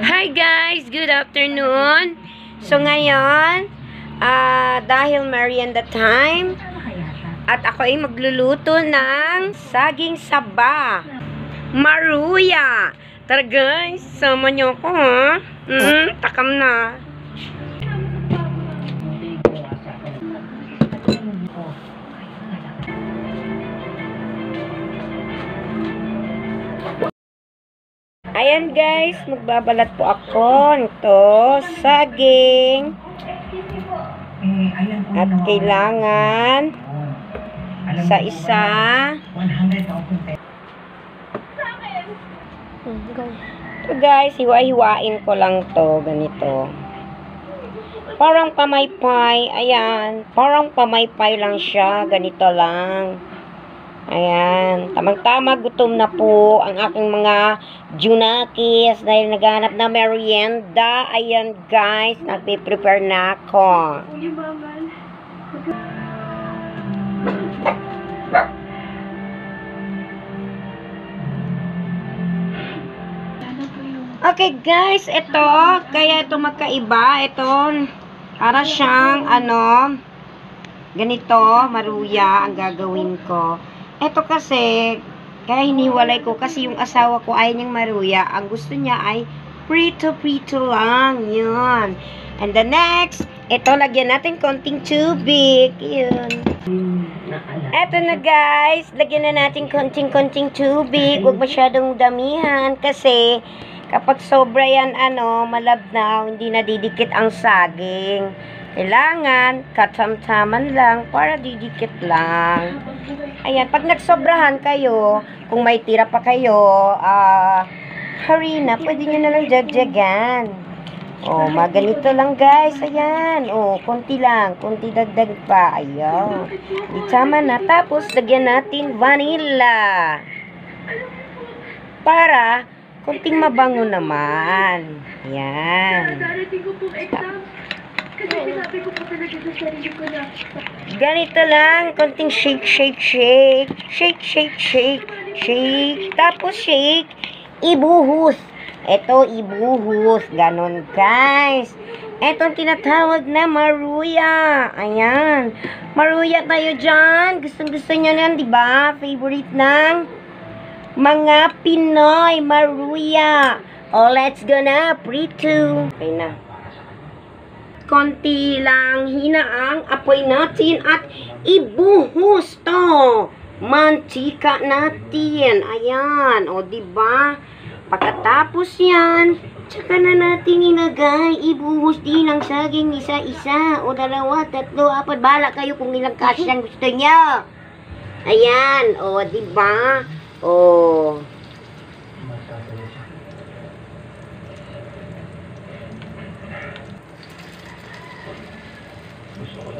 Hi guys! Good afternoon! So ngayon, ah dahil merienda time, at ako ay magluluto ng saging saba. Maruya! Tara guys, sama niyo ako ha. Mm, takam na. Ayan guys, magbabalat po ako nito saging. At kailangan sa isa So guys, hiwa-hiwain ko lang to ganito. Parang pamaypay, ayan. Parang pamaypay lang siya, ganito lang. Ayan, tamang-tama gutom na po ang aking mga junakis dahil naghanap na merienda. Ayan guys, nagpe-prepare na ako. Okay guys, ito, kaya ito magkaiba. Ito, para siyang ano, ganito, maruya ang gagawin ko. Ito kasi, kaya hiniwalay ko kasi yung asawa ko ay niyang maruya. Ang gusto niya ay prito-prito lang. Yun. And the next, ito lagyan natin konting tubig. Yun. Eto na guys, lagyan na natin konting-konting tubig. Huwag masyadong damihan kasi kapag sobra yan, ano, malabnaw, hindi nadidikit ang saging. Kailangan, katamtaman lang para didikit lang. Ayan, pag nagsobrahan kayo, kung may tira pa kayo, ah, harina, pwede nyo na lang jagjagan. Oh, maganito lang guys. Ayan. Oh, konti lang. Konti dagdag pa. Ayan. Di tama na. Tapos, lagyan natin vanilla. Para, konting mabango naman. Ayan. Ganito lang, konting shake, shake, shake. Shake, shake, shake, shake. Tapos shake, ibuhos. Ito, ibuhos. Ganon, guys. Ito ang tinatawag na maruya. Ayan. Maruya tayo dyan. Gustong gusto nyo yan, di ba? Favorite ng mga Pinoy. Maruya. Oh, let's go na. Prito. Okay na konti lang hinaang apoy natin at ibuhos to. Mantika natin. Ayan. O, di ba? Pagkatapos yan, tsaka na natin inagay. Ibuhos din ang saging isa-isa. O, dalawa, tatlo, apat. Bala kayo kung ilang kasyang gusto niya. Ayan. O, di ba? O.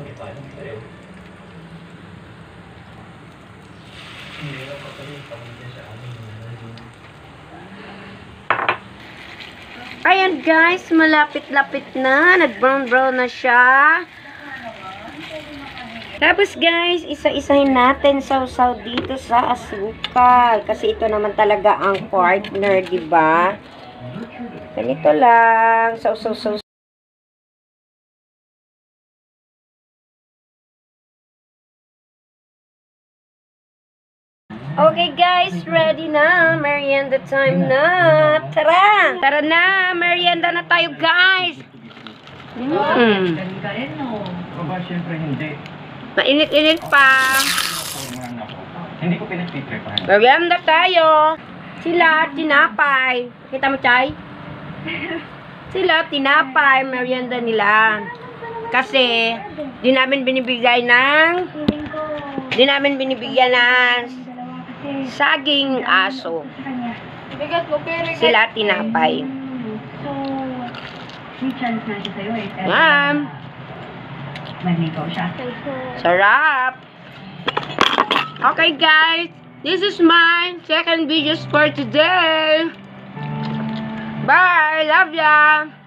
Ko lang ipaano sa'yo. Hirap pa yung pamilya sa amin. Ayan guys, malapit-lapit na. Nag-brown-brown na siya. Tapos guys, isa-isahin natin sausaw dito sa asukal. Kasi ito naman talaga ang partner, di ba? Ganito lang. Sausaw-sausaw. Okay guys, ready na. Merienda time na. Tara! Tara na! Merienda na tayo guys! Mm. Aba, syempre hindi. Mainit-init pa. Hindi ko pinagtitripahan. Merienda tayo. Sila, tinapay. Kita mo, Chay? Sila, tinapay. Merienda nila. Kasi, di namin binibigay ng di namin binibigyan ng saging aso. Sila, tinapay. Sa'yo eh. Ma'am, sarap. Okay guys, this is my second videos for today. Bye, love ya.